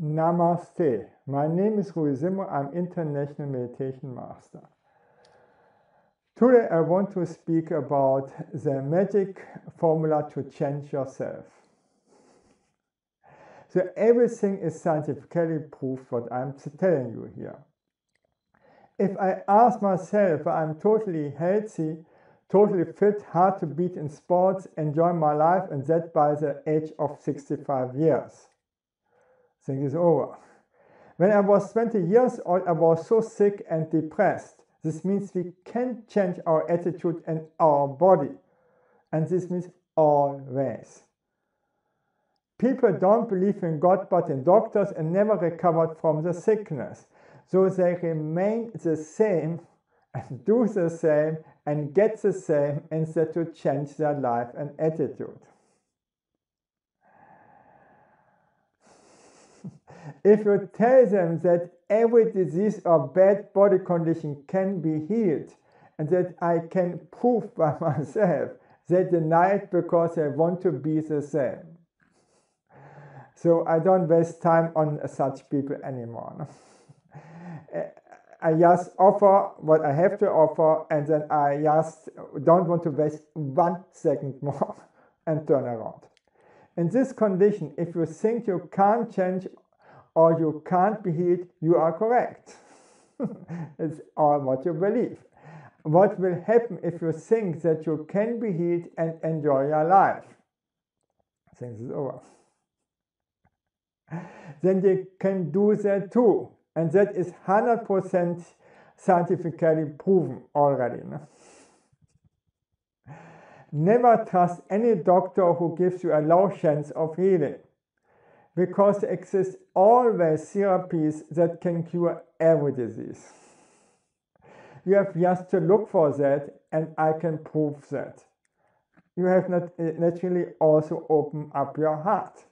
Namaste. My name is Rudi Zimmerer. I'm International Meditation Master. Today I want to speak about the magic formula to change yourself. So everything is scientifically proved what I'm telling you here. If I ask myself I'm totally healthy, totally fit, hard to beat in sports, enjoy my life and that by the age of 65 years thing is over. When I was 20 years old, I was so sick and depressed. This means we can change our attitude and our body. And this means always. People don't believe in God but in doctors and never recovered from the sickness. So they remain the same and do the same and get the same instead to change their life and attitude. If you tell them that every disease or bad body condition can be healed and that I can prove by myself, they deny it because they want to be the same. So I don't waste time on such people anymore. Eh, I just offer what I have to offer and then I just don't want to waste one second more and turn around. In this condition, if you think you can't change or you can't be healed, you are correct. it's all what you believe. What will happen if you think that you can be healed and enjoy your life? Things is over. Then you can do that too. And that is 100% scientifically proven already. No? Never trust any doctor who gives you a low chance of healing because there exist always therapies that can cure every disease. You have just to look for that, and I can prove that. You have not eh, naturally also open up your heart.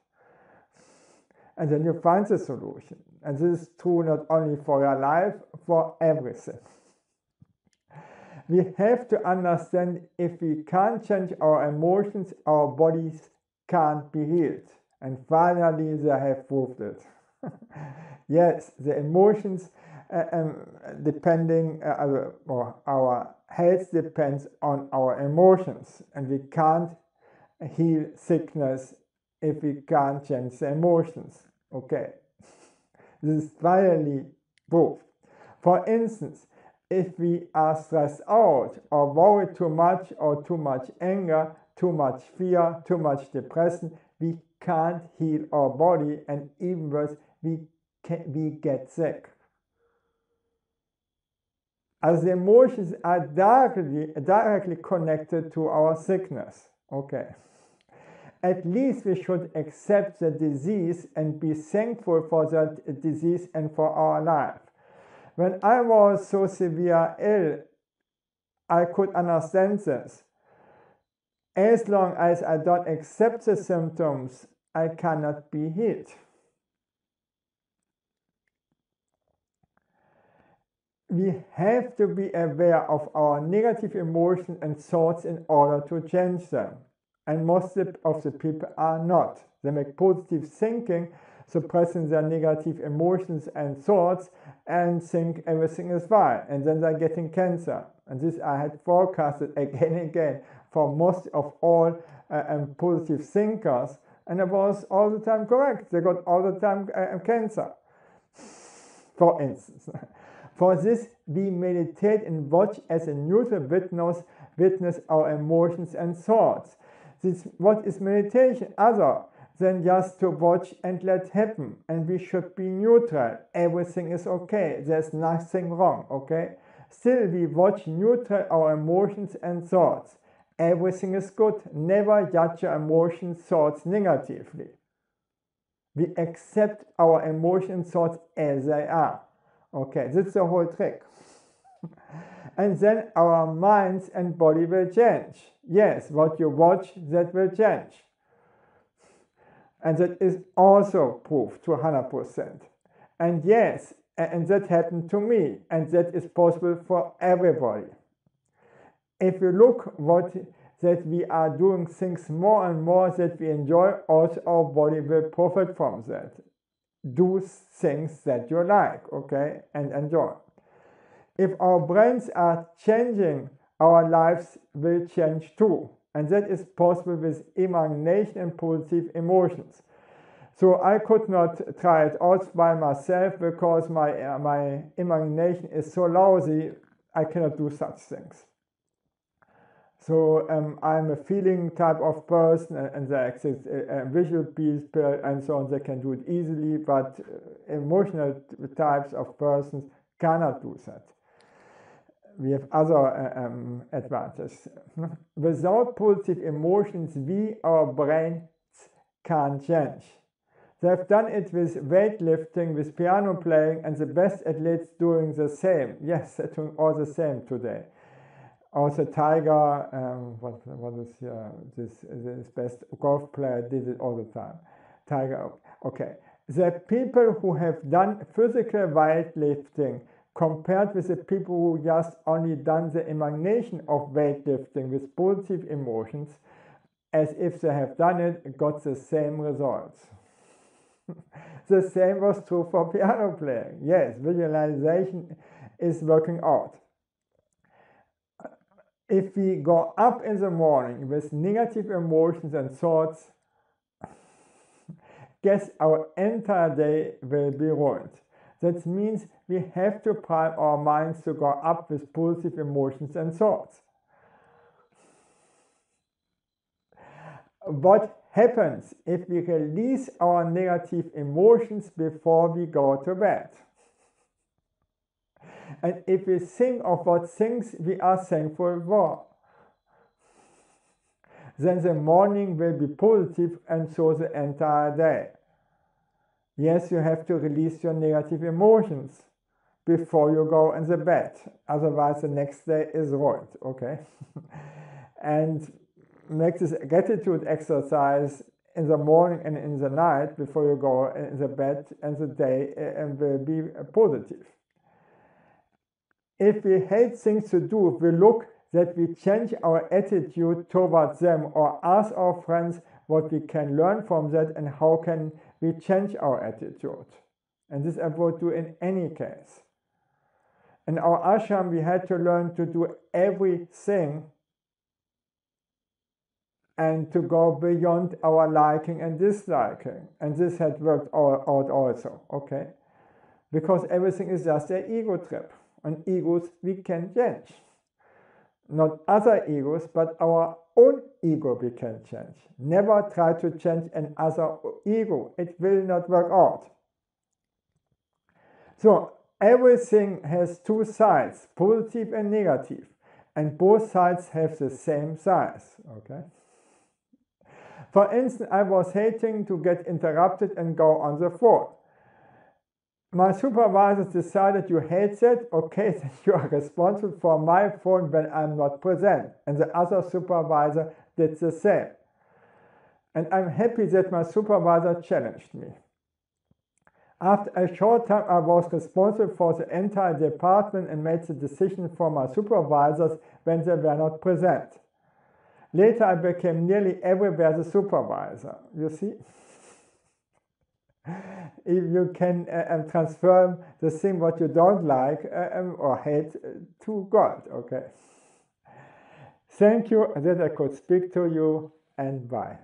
And then you find the solution. And this is true not only for your life, for everything. We have to understand if we can't change our emotions, our bodies can't be healed. And finally, they have proved it. yes, the emotions, uh, um, depending, uh, or our health depends on our emotions, and we can't heal sickness if we can't change the emotions. Okay, this is finally proved. For instance, if we are stressed out or worry too much or too much anger, too much fear, too much depression, we can't heal our body and even worse, we, can, we get sick. As the emotions are directly, directly connected to our sickness. Okay. At least we should accept the disease and be thankful for that disease and for our life. When I was so severe ill, I could understand this. As long as I don't accept the symptoms, I cannot be healed. We have to be aware of our negative emotions and thoughts in order to change them. And most of the people are not. They make positive thinking, suppressing their negative emotions and thoughts, and think everything is fine. And then they're getting cancer. And this I had forecasted again and again for most of all uh, um, positive thinkers and I was all the time correct. They got all the time uh, cancer, for instance. For this, we meditate and watch as a neutral witness, witness our emotions and thoughts. This, what is meditation other than just to watch and let happen? And we should be neutral. Everything is okay. There's nothing wrong, okay? Still, we watch neutral our emotions and thoughts everything is good. Never judge your emotions, thoughts negatively. We accept our emotions, thoughts as they are. Okay, that's the whole trick. and then our minds and body will change. Yes, what you watch, that will change. And that is also proof to 100%. And yes, and that happened to me, and that is possible for everybody if you look what that we are doing things more and more that we enjoy, also our body will profit from that. do things that you like, okay, and enjoy. If our brains are changing, our lives will change too. And that is possible with imagination and positive emotions. So I could not try it out by myself because my, uh, my imagination is so lousy, I cannot do such things. So um, I'm a feeling type of person, and there exists a visual people and so on. They can do it easily, but uh, emotional types of persons cannot do that. We have other uh, um, advantages. Without positive emotions, we, our brains, can't change. They have done it with weightlifting, with piano playing, and the best athletes doing the same. Yes, they're doing all the same today also Tiger, um, what, what is uh, this, this best golf player did it all the time. Tiger, okay. The people who have done physical weightlifting compared with the people who just only done the imagination of weightlifting with positive emotions, as if they have done it, got the same results. the same was true for piano playing. Yes, visualization is working out uh, if we go up in the morning with negative emotions and thoughts, guess our entire day will be ruined. That means we have to prime our minds to go up with positive emotions and thoughts. What happens if we release our negative emotions before we go to bed? And if we think of what things we are thankful for, then the morning will be positive and so the entire day. Yes, you have to release your negative emotions before you go in the bed. Otherwise, the next day is ruined, okay? and make this gratitude exercise in the morning and in the night before you go in the bed and the day eh, and will be positive. If we hate things to do, we look that we change our attitude towards them or ask our friends what we can learn from that and how can we change our attitude. And this I would do in any case. In our ashram, we had to learn to do everything and to go beyond our liking and disliking. And this had worked out also, okay? Because everything is just an ego trip and egos we can change. Not other egos, but our own ego we can change. Never try to change another ego. It will not work out. So everything has two sides, positive and negative, and both sides have the same size. Okay. For instance, I was hating to get interrupted and go on the phone my supervisor decided you hate that, okay, then you are responsible for my phone when I'm not present. And the other supervisor did the same. And I'm happy that my supervisor challenged me. After a short time, I was responsible for the entire department and made the decision for my supervisors when they were not present. Later, I became nearly everywhere the supervisor. You see? if you can uh, um, transform the thing what you don't like uh, um, or hate uh, to God. Okay. Thank you that I could speak to you and bye.